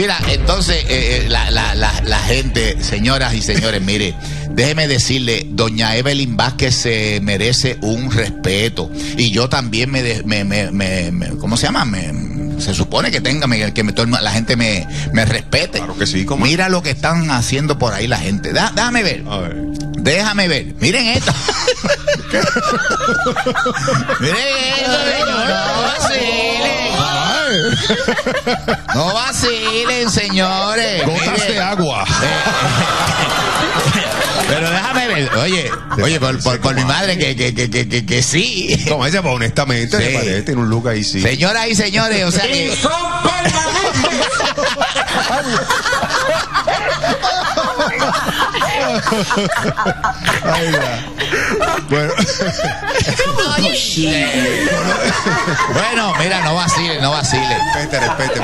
Mira, entonces, eh, eh, la, la, la, la gente, señoras y señores, mire, déjeme decirle, doña Evelyn Vázquez se merece un respeto. Y yo también me, de- me, me, me- me- ¿cómo se llama? Me- se supone que tenga, que me, la gente me, me respete. Claro que sí, ¿cómo? Mira lo que están haciendo por ahí la gente. Da- déjame ver. A ver. Déjame ver. Miren esto. Miren esto, señor. No vacilen. Señores. Gotas Miren. de agua. Pero déjame ver. Oye, oye, por, por- por mi madre que, que, que, que, que, que sí. Toma ella, honestamente, Sí. me parece, tiene un look ahí, sí. Señoras y señores, o sea que. Bueno, Bueno, mira, no vacilen, no vacilen. respete, respete.